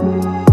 嗯。